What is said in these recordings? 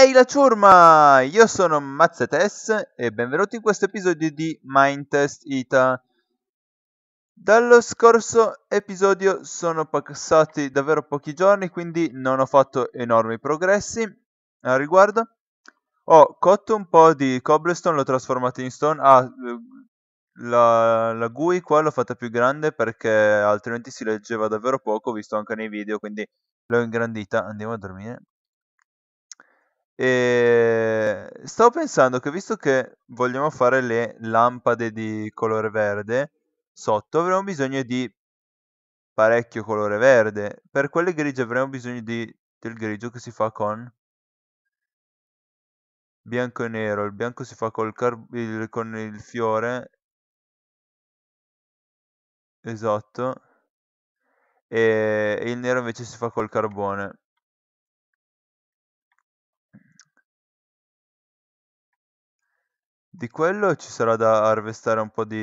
Ehi la ciurma! Io sono Mazzetes e benvenuti in questo episodio di Mindtest Ita. Dallo scorso episodio sono passati davvero pochi giorni, quindi non ho fatto enormi progressi al riguardo. Ho cotto un po' di cobblestone, l'ho trasformato in stone. Ah, la, la GUI qua l'ho fatta più grande perché altrimenti si leggeva davvero poco, visto anche nei video, quindi l'ho ingrandita. Andiamo a dormire. E stavo pensando che visto che vogliamo fare le lampade di colore verde, sotto avremo bisogno di parecchio colore verde. Per quelle grigie avremo bisogno di, del grigio che si fa con bianco e nero. Il bianco si fa col il, con il fiore. Esatto. E, e il nero invece si fa col carbone. Di quello ci sarà da harvestare un po' di,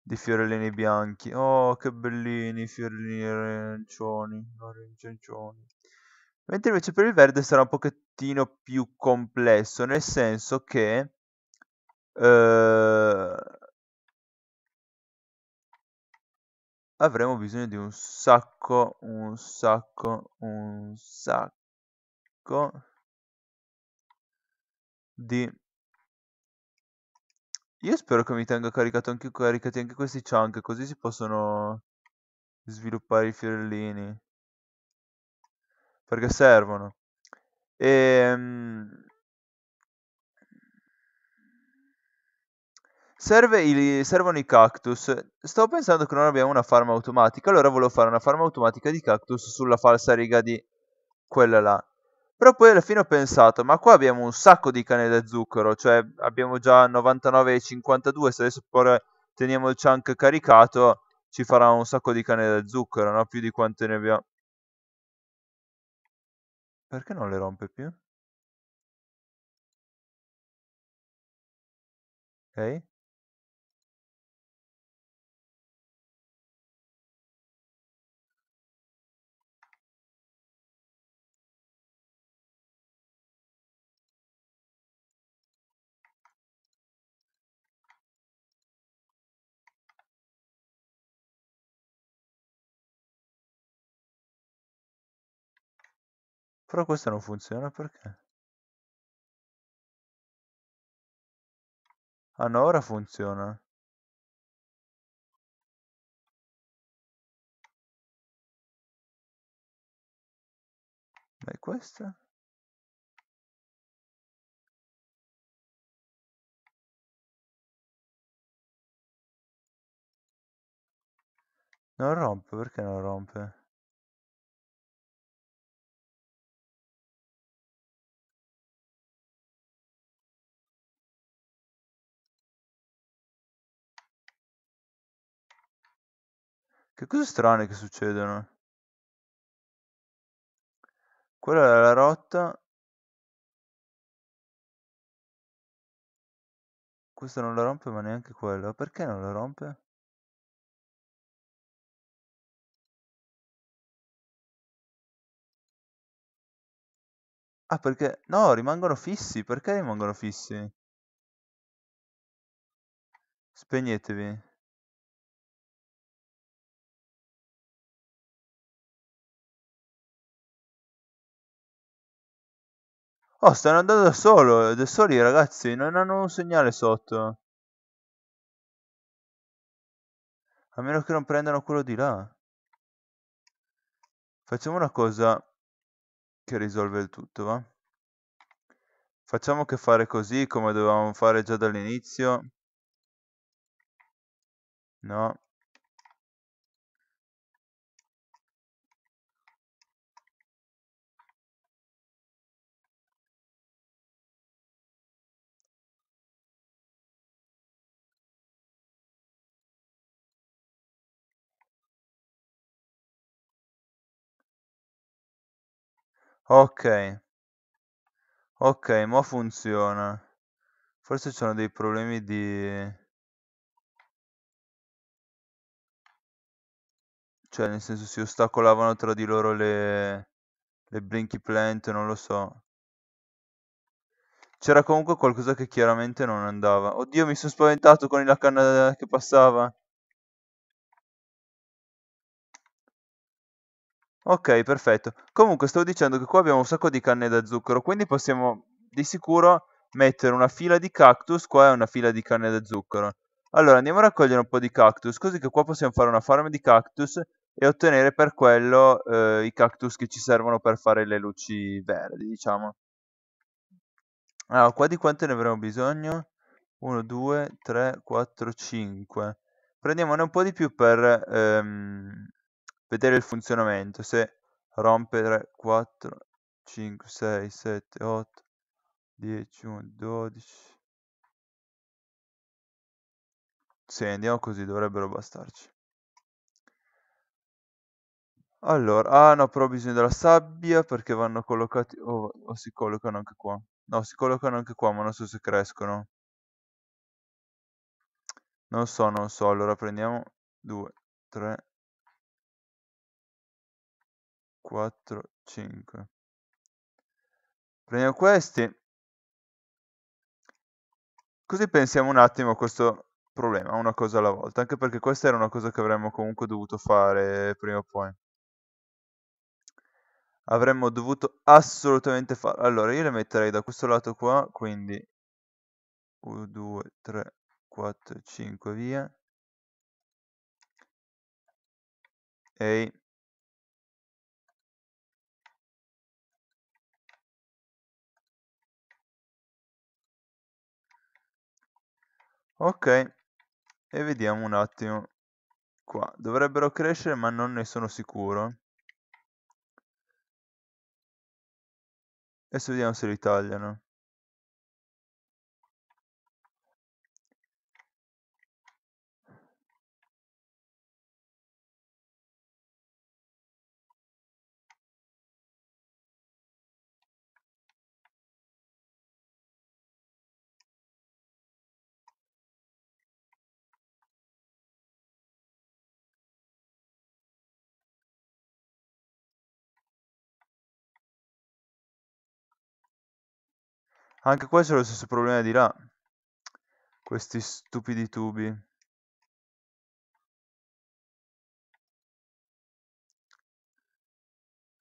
di fiorellini bianchi. Oh, che bellini, fiorellini arancioni, arancioni. Mentre invece per il verde sarà un pochettino più complesso, nel senso che... Eh, avremo bisogno di un sacco, un sacco, un sacco di io spero che mi tenga caricato anche, caricati anche questi chunk, così si possono sviluppare i fiorellini. Perché servono. Ehm... Serve i, servono i cactus. Stavo pensando che non abbiamo una farm automatica, allora volevo fare una farm automatica di cactus sulla falsa riga di quella là. Però poi alla fine ho pensato, ma qua abbiamo un sacco di canne da zucchero, cioè abbiamo già 99,52, se adesso poi teniamo il chunk caricato ci farà un sacco di canne da zucchero, no? Più di quante ne abbiamo. Perché non le rompe più? Ok. Però questo non funziona perché? Ah no, ora funziona. Ma è questa? Non rompe, perché non rompe? Che cose strane che succedono? Quella è la rotta. Questo non la rompe ma neanche quello. Perché non la rompe? Ah, perché... No, rimangono fissi. Perché rimangono fissi? Spegnetevi. Oh, stanno andando da solo, da soli ragazzi, non hanno un segnale sotto. A meno che non prendano quello di là. Facciamo una cosa che risolve il tutto, va? Facciamo che fare così come dovevamo fare già dall'inizio. No. Ok. Ok, mo funziona. Forse ci sono dei problemi di... Cioè, nel senso si ostacolavano tra di loro le... Le Blinky Plant, non lo so. C'era comunque qualcosa che chiaramente non andava. Oddio, mi sono spaventato con la canna che passava. Ok, perfetto. Comunque stavo dicendo che qua abbiamo un sacco di canne da zucchero, quindi possiamo di sicuro mettere una fila di cactus qua e una fila di canne da zucchero. Allora andiamo a raccogliere un po' di cactus, così che qua possiamo fare una farm di cactus e ottenere per quello eh, i cactus che ci servono per fare le luci verdi, diciamo. Allora, qua di quante ne avremo bisogno? 1, 2, 3, 4, 5. Prendiamone un po' di più per ehm, vedere il funzionamento. Se rompe 3, 4, 5, 6, 7, 8, 10, 11, 12. Sì, andiamo così, dovrebbero bastarci. Allora, ah no, però ho bisogno della sabbia perché vanno collocati... Oh, oh, si collocano anche qua. No, si collocano anche qua, ma non so se crescono. Non so, non so. Allora prendiamo 2, 3, 4, 5. Prendiamo questi. Così pensiamo un attimo a questo problema, una cosa alla volta. Anche perché questa era una cosa che avremmo comunque dovuto fare prima o poi. Avremmo dovuto assolutamente fare... Allora, io le metterei da questo lato qua, quindi 1, 2, 3, 4, 5, via. Ehi. Ok, e vediamo un attimo qua. Dovrebbero crescere, ma non ne sono sicuro. Adesso vediamo se li tagliano. Anche qua c'è lo stesso problema di là. Questi stupidi tubi.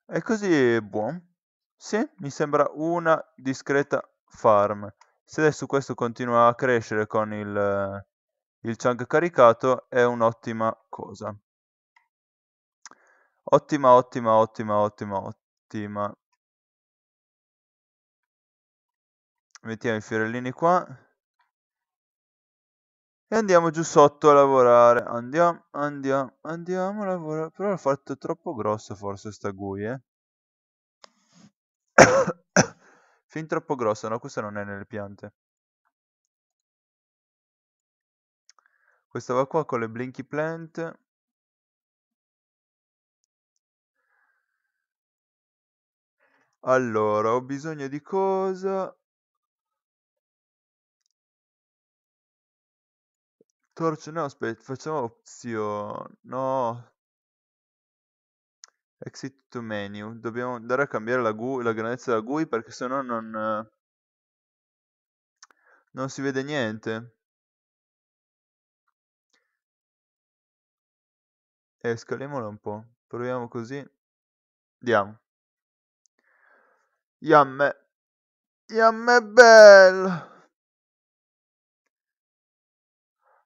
E così è buono. Sì, mi sembra una discreta farm. Se adesso questo continua a crescere con il, il chunk caricato è un'ottima cosa. Ottima, ottima, ottima, ottima, ottima. Mettiamo i fiorellini qua. E andiamo giù sotto a lavorare. Andiamo, andiamo, andiamo a lavorare. Però l'ho fatto troppo grosso forse sta GUI, eh. fin troppo grossa, no? Questa non è nelle piante. Questa va qua con le blinky plant. Allora, ho bisogno di cosa? Torch, no, aspetta, facciamo opzione. No. Exit to menu. Dobbiamo andare a cambiare la, GUI, la grandezza della GUI perché sennò non... Non si vede niente. E eh, scaliamola un po'. Proviamo così. Andiamo. Yamme. Yamme bello.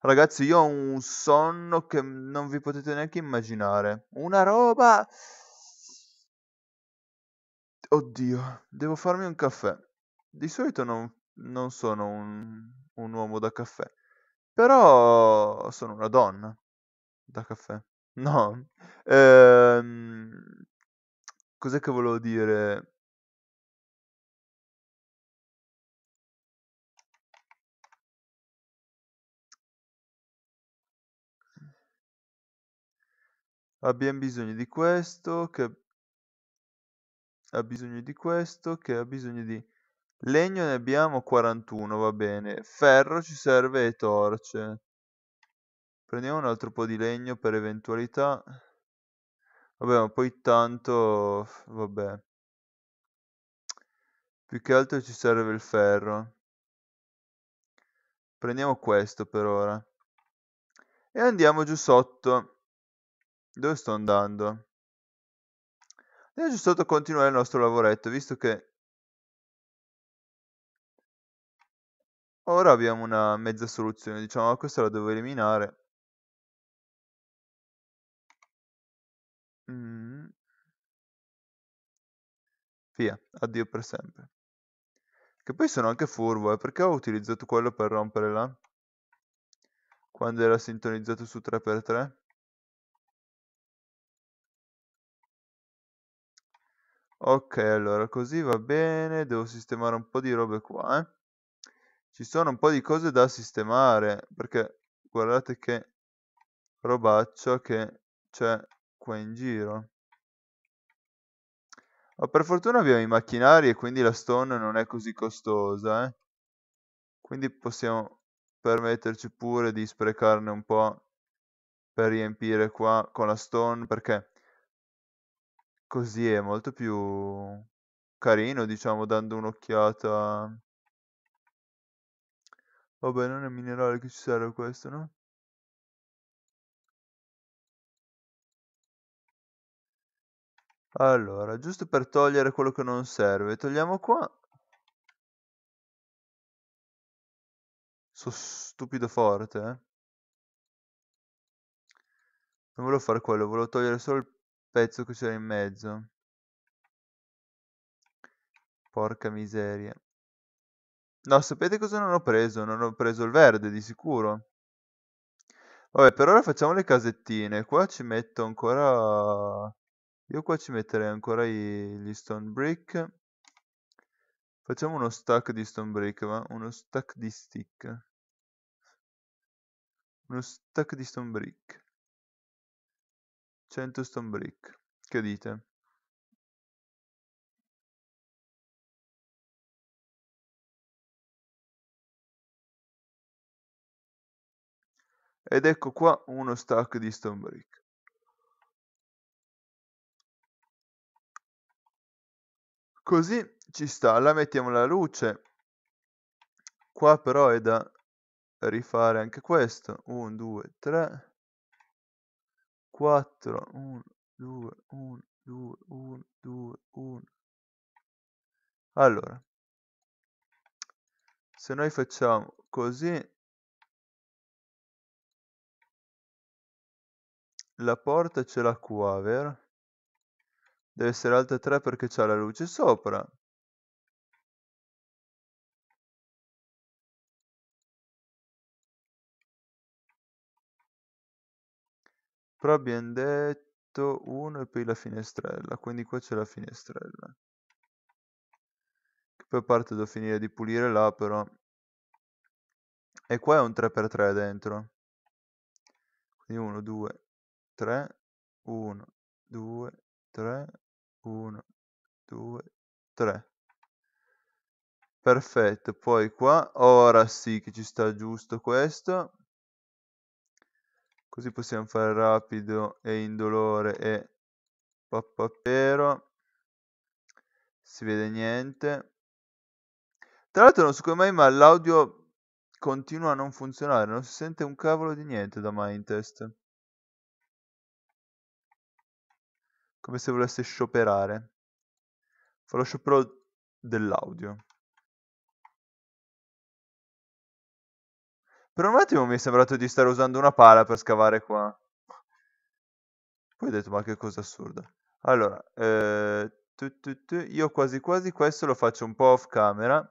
Ragazzi, io ho un sonno che non vi potete neanche immaginare. Una roba... Oddio, devo farmi un caffè. Di solito non, non sono un, un uomo da caffè, però sono una donna da caffè. No, ehm, cos'è che volevo dire? Abbiamo bisogno di questo, che ha bisogno di questo, che ha bisogno di... Legno ne abbiamo 41, va bene. Ferro ci serve e torce. Prendiamo un altro po' di legno per eventualità. Vabbè, ma poi tanto... Vabbè. Più che altro ci serve il ferro. Prendiamo questo per ora. E andiamo giù sotto. Dove sto andando? Andiamo giù sotto a continuare il nostro lavoretto, visto che ora abbiamo una mezza soluzione. Diciamo, questa la devo eliminare. Mm. Via, addio per sempre. Che poi sono anche furbo, eh, perché ho utilizzato quello per rompere là? Quando era sintonizzato su 3x3? Ok, allora così va bene, devo sistemare un po' di robe qua, eh. Ci sono un po' di cose da sistemare, perché guardate che robaccia che c'è qua in giro. Ma per fortuna abbiamo i macchinari e quindi la stone non è così costosa, eh. Quindi possiamo permetterci pure di sprecarne un po' per riempire qua con la stone, perché così è molto più carino, diciamo, dando un'occhiata. Vabbè, non è minerale che ci serve questo, no? Allora, giusto per togliere quello che non serve, togliamo qua. Sono stupido forte, eh. Non volevo fare quello, volevo togliere solo il pezzo che c'era in mezzo. Porca miseria. No, sapete cosa non ho preso? Non ho preso il verde, di sicuro. Vabbè, per ora facciamo le casettine. Qua ci metto ancora... Io qua ci metterei ancora i... gli stone brick. Facciamo uno stack di stone brick, va? Uno stack di stick. Uno stack di stone brick. 100 stone brick. Che dite? Ed ecco qua uno stack di stone brick. Così ci sta, la mettiamo la luce. Qua però è da rifare anche questo. 1, 2, 3, 4, 1, 2, 1, 2, 1, 2, 1. Allora, se noi facciamo così, la porta ce l'ha qua, vero? Deve essere alta 3 perché c'ha la luce sopra. Però abbiamo detto 1 e poi la finestrella, quindi qua c'è la finestrella. Che poi parte devo finire di pulire là però. E qua è un 3x3 dentro. Quindi 1, 2, 3, 1, 2, 3, 1, 2, 3. Perfetto, poi qua, ora sì che ci sta giusto questo. Così possiamo fare rapido e indolore e pappapero. Si vede niente. Tra l'altro non so come mai, ma l'audio continua a non funzionare. Non si sente un cavolo di niente da Mindtest. Come se volesse scioperare. Fa lo sciopero dell'audio. Per un attimo mi è sembrato di stare usando una pala per scavare qua. Poi ho detto, ma che cosa assurda. Allora, eh, tu, tu, tu, io quasi quasi questo lo faccio un po' off camera.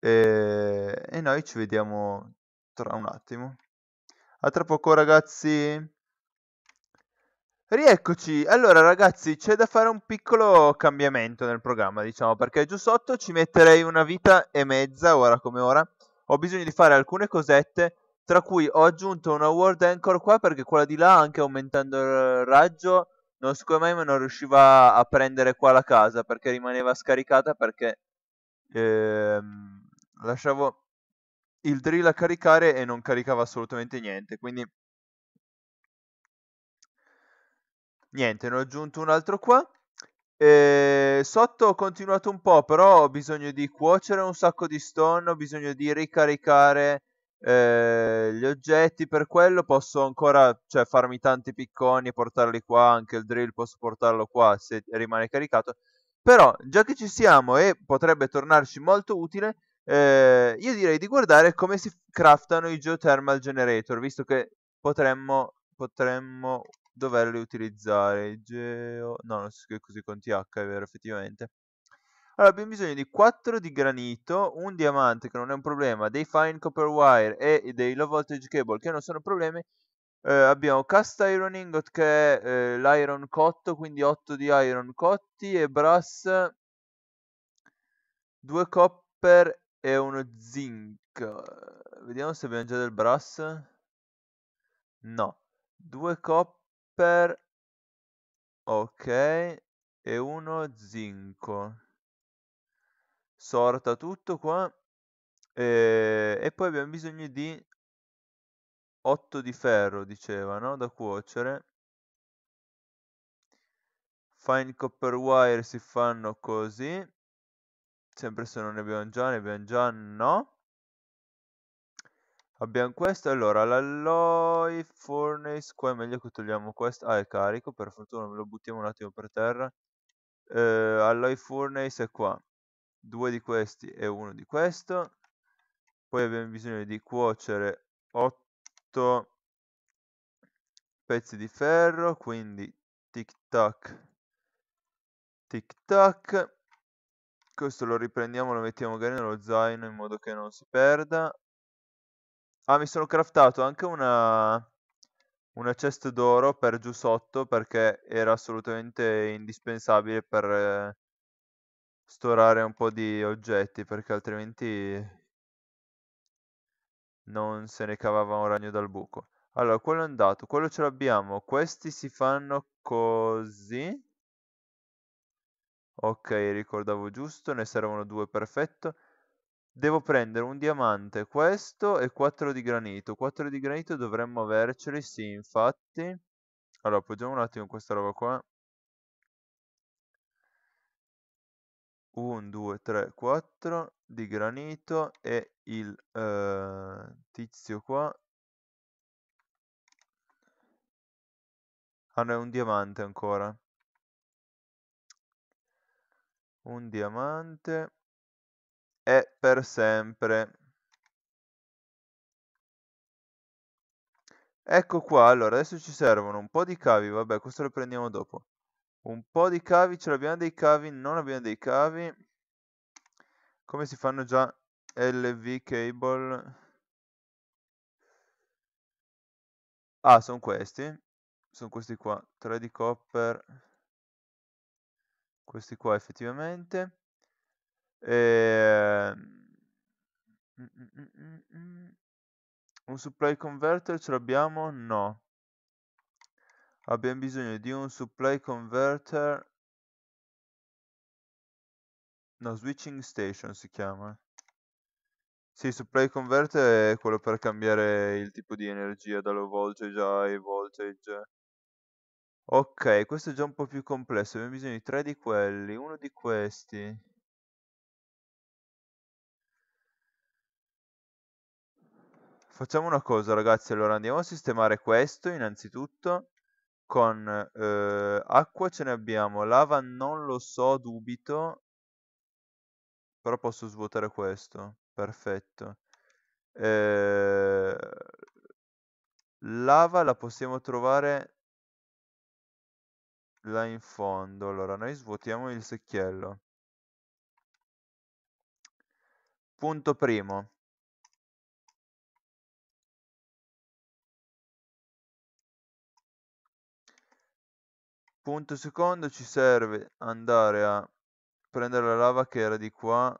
E, e noi ci vediamo tra un attimo. A tra poco ragazzi. Rieccoci, allora ragazzi c'è da fare un piccolo cambiamento nel programma diciamo perché giù sotto ci metterei una vita e mezza ora come ora. Ho bisogno di fare alcune cosette tra cui ho aggiunto una world anchor qua perché quella di là anche aumentando il raggio non so come mai ma non riusciva a prendere qua la casa perché rimaneva scaricata perché ehm, lasciavo il drill a caricare e non caricava assolutamente niente. Quindi Niente, ne ho aggiunto un altro qua. E sotto ho continuato un po', però ho bisogno di cuocere un sacco di stone, ho bisogno di ricaricare eh, gli oggetti, per quello posso ancora, cioè, farmi tanti picconi e portarli qua, anche il drill posso portarlo qua se rimane caricato. Però, già che ci siamo e potrebbe tornarci molto utile, eh, io direi di guardare come si craftano i geothermal generator, visto che potremmo, potremmo doverli utilizzare. Geo... No, non si scrive così con TH, è vero, effettivamente. Allora, abbiamo bisogno di 4 di granito, un diamante che non è un problema, dei fine copper wire e dei low voltage cable che non sono problemi. Eh, abbiamo cast iron ingot che è eh, l'iron cotto, quindi 8 di iron cotti e brass 2 copper e uno zinc. Vediamo se abbiamo già del brass. No. 2 copper. Ok. E uno zinco. Sorta tutto qua. E, e poi abbiamo bisogno di 8 di ferro, diceva, no? Da cuocere. Fine copper wire si fanno così. Sempre se non ne abbiamo già, ne abbiamo già, no. Abbiamo questo, allora, l'alloy furnace, qua è meglio che togliamo questo. Ah, è carico, per fortuna me lo buttiamo un attimo per terra. Eh, alloy furnace è qua. Due di questi e uno di questo. Poi abbiamo bisogno di cuocere 8 pezzi di ferro, quindi tic tac, tic tac questo lo riprendiamo, lo mettiamo magari nello zaino in modo che non si perda. Ah, mi sono craftato anche una, una chest d'oro per giù sotto perché era assolutamente indispensabile per eh, storare un po' di oggetti perché altrimenti non se ne cavava un ragno dal buco. Allora, quello è andato, quello ce l'abbiamo. Questi si fanno così. Ok, ricordavo giusto, ne servono due, perfetto. Devo prendere un diamante, questo e 4 di granito. 4 di granito dovremmo averceli, sì, infatti. Allora, appoggiamo un attimo questa roba qua. 1, 2, 3, 4 di granito e il eh, tizio qua. Ah no, è un diamante ancora. un diamante e per sempre. Ecco qua, allora adesso ci servono un po' di cavi, vabbè questo lo prendiamo dopo. Un po' di cavi, ce l'abbiamo dei cavi, non abbiamo dei cavi. Come si fanno già LV cable? Ah, sono questi. Sono questi qua, 3 di copper questi qua effettivamente. Ehm... Un supply converter ce l'abbiamo? No. Abbiamo bisogno di un supply converter. No, switching station si chiama. Sì, supply converter è quello per cambiare il tipo di energia da low voltage a high voltage. Ok, questo è già un po' più complesso, abbiamo bisogno di tre di quelli, uno di questi. Facciamo una cosa ragazzi, allora andiamo a sistemare questo innanzitutto con eh, acqua ce ne abbiamo, lava non lo so, dubito, però posso svuotare questo, perfetto. Eh, lava la possiamo trovare là in fondo. Allora, noi svuotiamo il secchiello. Punto primo. Punto secondo ci serve andare a prendere la lava che era di qua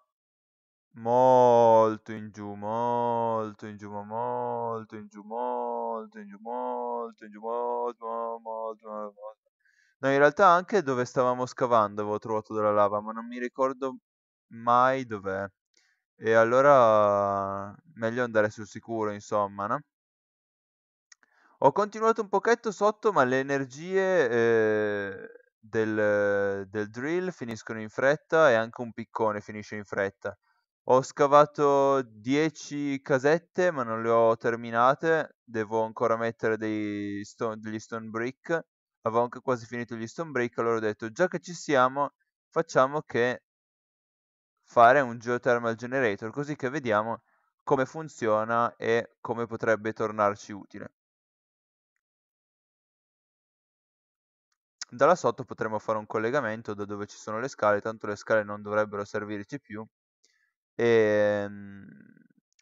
molto in giù, molto in giù, molto in giù, molto in giù, molto in giù, molto, molto, molto, molto. No, in realtà anche dove stavamo scavando avevo trovato della lava, ma non mi ricordo mai dov'è. E allora meglio andare sul sicuro, insomma, no? Ho continuato un pochetto sotto, ma le energie eh, del, del drill finiscono in fretta e anche un piccone finisce in fretta. Ho scavato 10 casette ma non le ho terminate, devo ancora mettere stone, degli stone brick. Avevo anche quasi finito gli stone brick, allora ho detto già che ci siamo facciamo che fare un geothermal generator così che vediamo come funziona e come potrebbe tornarci utile. Da là sotto potremo fare un collegamento da dove ci sono le scale, tanto le scale non dovrebbero servirci più. E, ehm,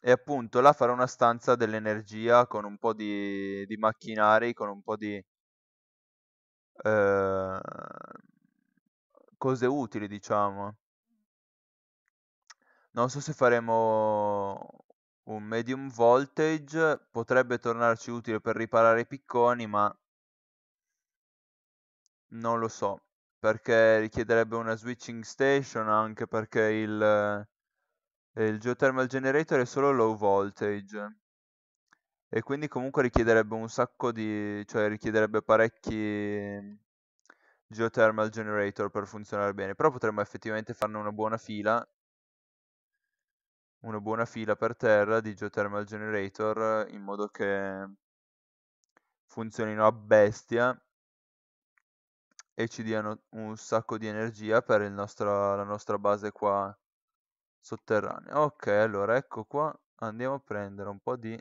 e appunto là fare una stanza dell'energia con un po' di, di macchinari, con un po' di eh, cose utili, diciamo. Non so se faremo un medium voltage, potrebbe tornarci utile per riparare i picconi, ma non lo so, perché richiederebbe una switching station, anche perché il, eh, il geothermal generator è solo low voltage. E quindi comunque richiederebbe un sacco di... cioè richiederebbe parecchi geothermal generator per funzionare bene. Però potremmo effettivamente farne una buona fila una buona fila per terra di geothermal generator in modo che funzionino a bestia e ci diano un sacco di energia per nostro, la nostra base qua sotterranea. Ok, allora ecco qua, andiamo a prendere un po' di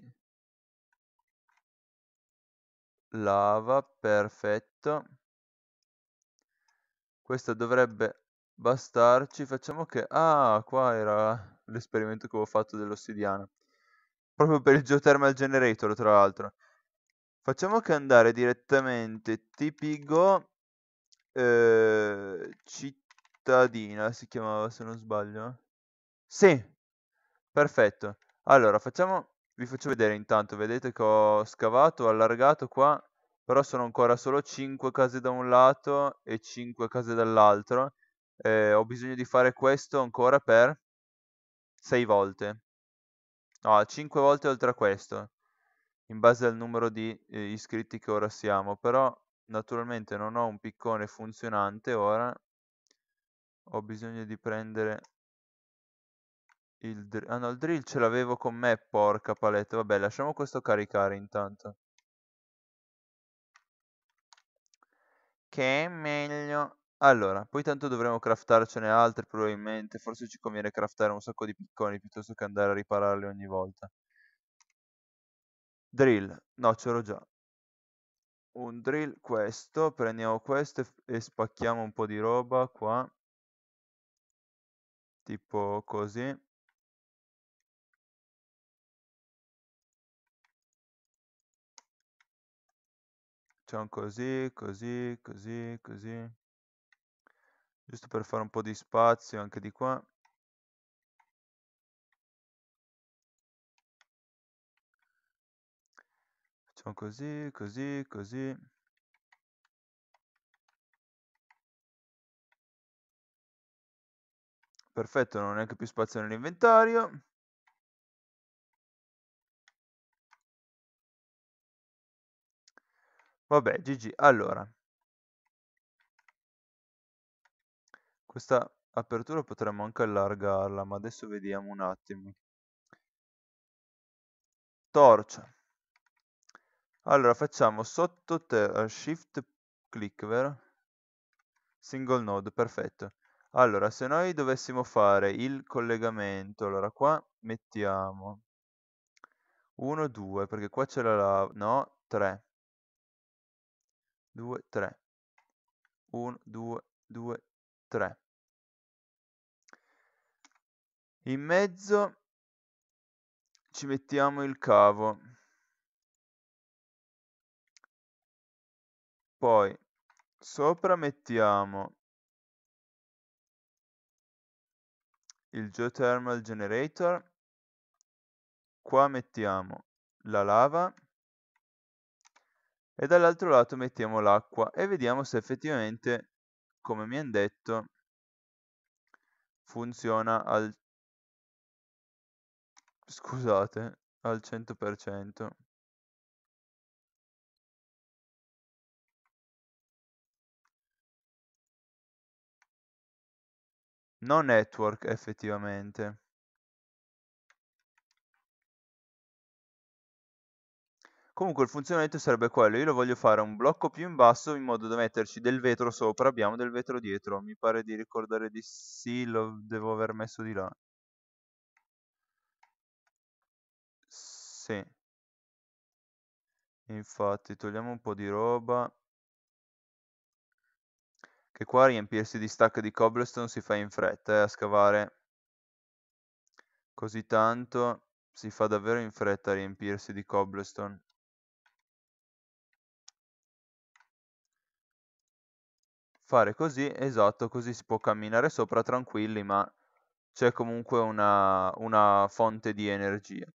lava, perfetto. Questa dovrebbe bastarci. Facciamo che... Ah, qua era l'esperimento che avevo fatto dell'ossidiana. Proprio per il geothermal generator, tra l'altro. Facciamo che andare direttamente tipico eh, cittadina, si chiamava se non sbaglio. Sì, perfetto. Allora, facciamo... Vi faccio vedere intanto, vedete che ho scavato, ho allargato qua, però sono ancora solo 5 case da un lato e 5 case dall'altro. Eh, ho bisogno di fare questo ancora per 6 volte. No, 5 volte oltre a questo, in base al numero di eh, iscritti che ora siamo. Però naturalmente non ho un piccone funzionante ora. Ho bisogno di prendere il drill. Ah no, il drill ce l'avevo con me, porca paletta. Vabbè, lasciamo questo caricare intanto. Che è meglio allora, poi tanto dovremo craftarcene altri probabilmente, forse ci conviene craftare un sacco di picconi piuttosto che andare a ripararli ogni volta. Drill, no ce già. Un drill questo, prendiamo questo e, e spacchiamo un po' di roba qua. Tipo così. Facciamo così, così, così, così giusto per fare un po' di spazio anche di qua. Facciamo così, così, così. Perfetto, non ho neanche più spazio nell'inventario. Vabbè, GG. Allora, Questa apertura potremmo anche allargarla, ma adesso vediamo un attimo. Torcia. Allora facciamo sotto terra, shift click, vero? Single node, perfetto. Allora, se noi dovessimo fare il collegamento, allora qua mettiamo 1, 2, perché qua c'è la... no, 3. 2, 3. 1, 2, 2, 3. In mezzo ci mettiamo il cavo. Poi sopra mettiamo il geothermal generator. Qua mettiamo la lava e dall'altro lato mettiamo l'acqua e vediamo se effettivamente, come mi hanno detto, funziona al scusate, al 100%. No network, effettivamente. Comunque il funzionamento sarebbe quello, io lo voglio fare un blocco più in basso in modo da metterci del vetro sopra, abbiamo del vetro dietro, mi pare di ricordare di sì, lo devo aver messo di là. Sì. Infatti, togliamo un po' di roba. Che qua riempirsi di stack di cobblestone si fa in fretta, eh, a scavare così tanto si fa davvero in fretta a riempirsi di cobblestone. Fare così, esatto, così si può camminare sopra tranquilli, ma c'è comunque una, una fonte di energia.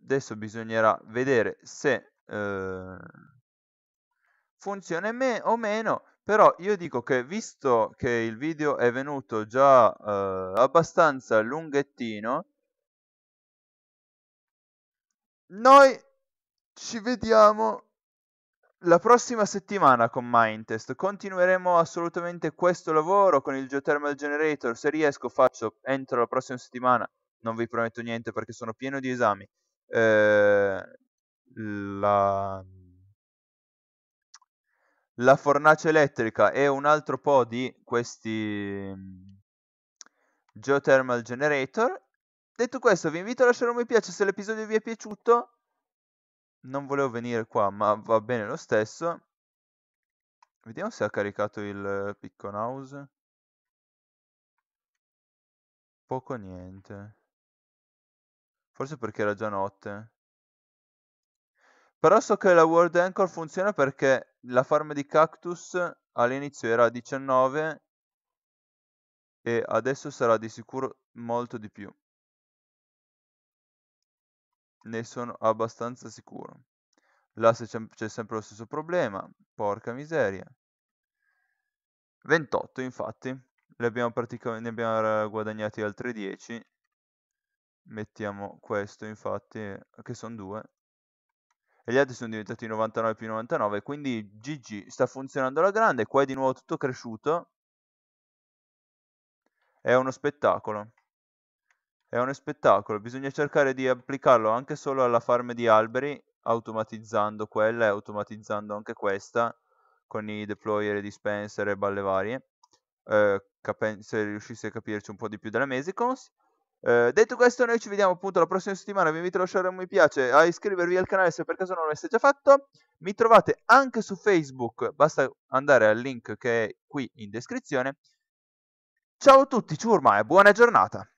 Adesso bisognerà vedere se eh, funziona me o meno, però io dico che visto che il video è venuto già eh, abbastanza lunghettino, noi ci vediamo la prossima settimana con Mindtest continueremo assolutamente questo lavoro con il Geothermal Generator. Se riesco faccio entro la prossima settimana, non vi prometto niente perché sono pieno di esami. Eh, la, la fornace elettrica e un altro po' di questi Geothermal Generator. Detto questo, vi invito a lasciare un mi piace se l'episodio vi è piaciuto non volevo venire qua, ma va bene lo stesso. Vediamo se ha caricato il Piccon House. Poco niente. Forse perché era già notte. Però so che la World Anchor funziona perché la farm di cactus all'inizio era 19 e adesso sarà di sicuro molto di più. Ne sono abbastanza sicuro. Là c'è sempre lo stesso problema. Porca miseria. 28 infatti. Ne abbiamo, ne abbiamo guadagnati altri 10. Mettiamo questo infatti, che sono due. E gli altri sono diventati 99 più 99. Quindi GG sta funzionando alla grande. Qua è di nuovo tutto cresciuto. È uno spettacolo. È uno spettacolo, bisogna cercare di applicarlo anche solo alla farm di alberi, automatizzando quella e automatizzando anche questa con i deployer, dispenser e balle varie. Eh, se riuscissi a capirci un po' di più della Mesicons. Eh, detto questo, noi ci vediamo appunto la prossima settimana. Vi invito a lasciare un mi piace, a iscrivervi al canale se per caso non l'aveste già fatto. Mi trovate anche su Facebook, basta andare al link che è qui in descrizione. Ciao a tutti, ciurma e buona giornata!